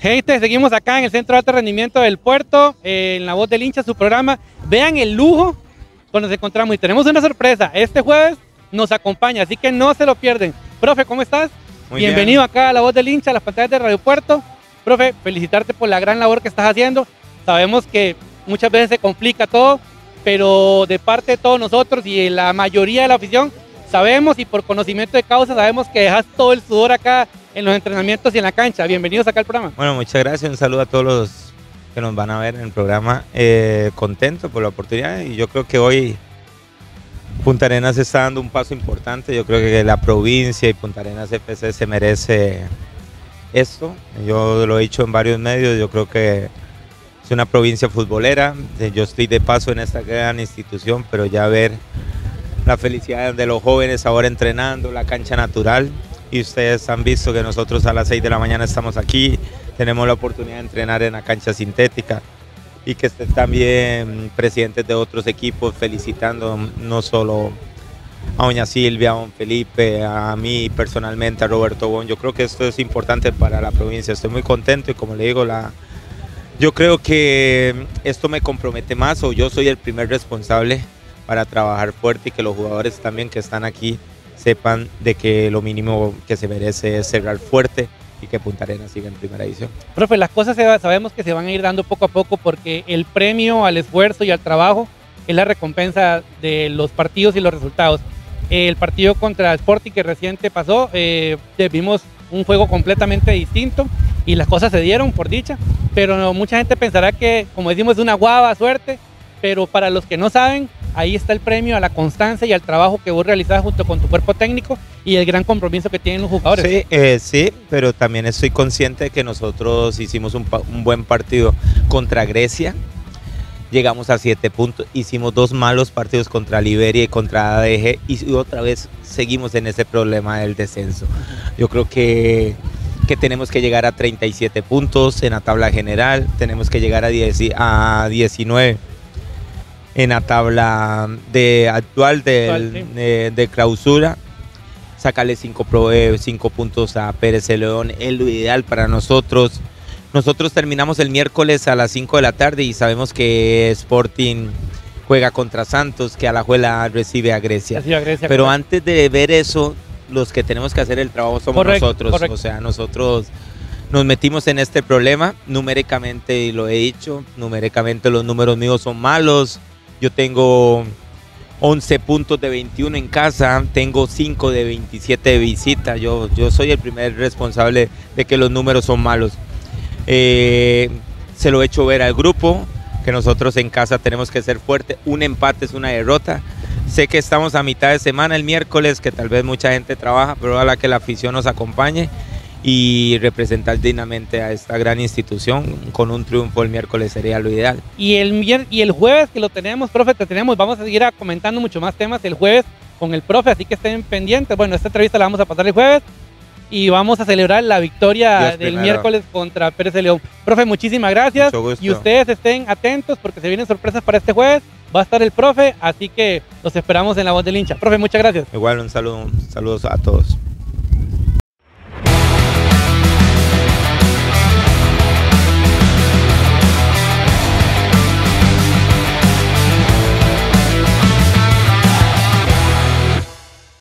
Gente, seguimos acá en el Centro de Alto Rendimiento del Puerto, eh, en La Voz del Hincha, su programa. Vean el lujo cuando nos encontramos y tenemos una sorpresa. Este jueves nos acompaña, así que no se lo pierden. Profe, ¿cómo estás? Muy Bienvenido acá a La Voz del Hincha, a las pantallas de Radio Puerto. Profe, felicitarte por la gran labor que estás haciendo. Sabemos que muchas veces se complica todo, pero de parte de todos nosotros y la mayoría de la afición, sabemos y por conocimiento de causa sabemos que dejas todo el sudor acá en los entrenamientos y en la cancha. Bienvenidos acá al programa. Bueno, muchas gracias. Un saludo a todos los que nos van a ver en el programa. Eh, contento por la oportunidad y yo creo que hoy Punta Arenas está dando un paso importante. Yo creo que la provincia y Punta Arenas FC se merece esto. Yo lo he dicho en varios medios. Yo creo que es una provincia futbolera. Yo estoy de paso en esta gran institución, pero ya ver la felicidad de los jóvenes ahora entrenando, la cancha natural, y ustedes han visto que nosotros a las 6 de la mañana estamos aquí, tenemos la oportunidad de entrenar en la cancha sintética y que estén también presidentes de otros equipos felicitando no solo a Doña Silvia, a Don Felipe, a mí personalmente, a Roberto Bon. Yo creo que esto es importante para la provincia. Estoy muy contento y como le digo, la, yo creo que esto me compromete más o yo soy el primer responsable para trabajar fuerte y que los jugadores también que están aquí sepan de que lo mínimo que se merece es cerrar fuerte y que Punta Arenas siga en primera edición. Profe, las cosas sabemos que se van a ir dando poco a poco porque el premio al esfuerzo y al trabajo es la recompensa de los partidos y los resultados. El partido contra Sporting que reciente pasó, eh, vimos un juego completamente distinto y las cosas se dieron por dicha, pero mucha gente pensará que, como decimos, es una guava suerte, pero para los que no saben, ahí está el premio a la constancia y al trabajo que vos realizás junto con tu cuerpo técnico y el gran compromiso que tienen los jugadores. Sí, eh, sí, pero también estoy consciente de que nosotros hicimos un, buen partido contra Grecia. Llegamos a siete puntos, hicimos dos malos partidos contra Liberia y contra ADG y otra vez seguimos en ese problema del descenso. Yo creo que, que tenemos que llegar a 37 puntos en la tabla general, tenemos que llegar a, 10, a 19 en la tabla de actual del, de, de, clausura. Sacarle cinco, eh, cinco puntos a Pérez de León es lo ideal para nosotros. Nosotros terminamos el miércoles a las 5 de la tarde y sabemos que Sporting juega contra Santos, que a la juela recibe a Grecia. a Grecia Pero correcto. antes de ver eso, los que tenemos que hacer el trabajo somos Correcto, nosotros. correcto. O sea, nosotros nos metimos en este problema numéricamente, y lo he dicho, numéricamente los números míos son malos. Yo tengo 11 puntos de 21 en casa, tengo 5 de 27 de visita. Yo, yo soy el primer responsable de que los números son malos. Eh, se lo he hecho ver al grupo, que nosotros en casa tenemos que ser fuertes. Un empate es una derrota. Sé que estamos a mitad de semana el miércoles, que tal vez mucha gente trabaja, pero ojalá que la afición nos acompañe y representar dignamente a esta gran institución con un triunfo el miércoles sería lo ideal. Y el, y el jueves que lo tenemos, profe, te tenemos, vamos a seguir comentando mucho más temas el jueves con el profe, así que estén pendientes. Bueno, esta entrevista la vamos a pasar el jueves y vamos a celebrar la victoria Dios del primero. miércoles contra Pérez de León. Profe, muchísimas gracias. Mucho gusto. Y ustedes estén atentos porque se vienen sorpresas para este jueves. Va a estar el profe, así que los esperamos en la voz del hincha. Profe, muchas gracias. Igual un saludo, saludos a todos.